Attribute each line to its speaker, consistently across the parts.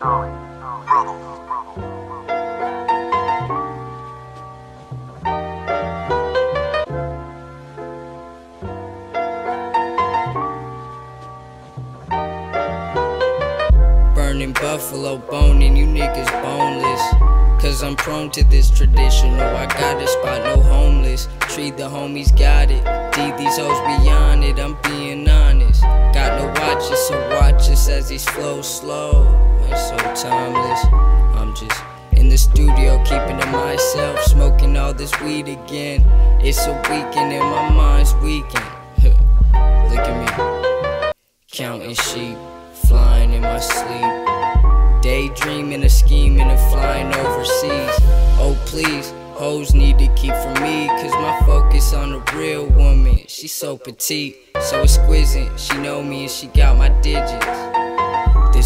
Speaker 1: Burning buffalo bone-in, you niggas boneless. Cause I'm prone to this tradition. Oh, I got a spot, no homeless. Treat the homies, got it. D these hoes beyond it, I'm being honest. As these flow slow and so timeless. I'm just in the studio, keeping to myself, smoking all this weed again. It's a weekend and my mind's weakened. Look at me, counting sheep, flying in my sleep. Daydreaming, a scheming, and flying overseas. Oh, please, hoes need to keep from me, cause my focus on a real woman. She's so petite, so exquisite. She know me and she got my digits.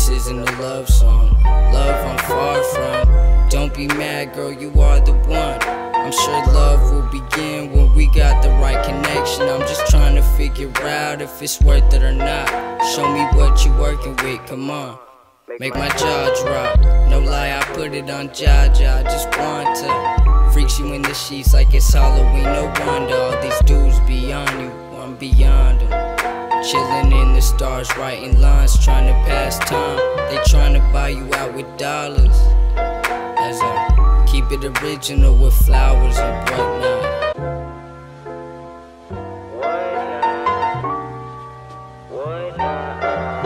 Speaker 1: This isn't a love song, love I'm far from. Don't be mad, girl, you are the one. I'm sure love will begin when we got the right connection. I'm just trying to figure out if it's worth it or not. Show me what you're working with, come on. Make my jaw drop. No lie, I put it on Jah Jah. I just want to freaks you in the sheets like it's Halloween. No wonder all these dudes beyond you. I'm beyond them. Chilling in the stars, writing lines, trying to pass with dollars. As I keep it original with flowers and whatnot. Why not?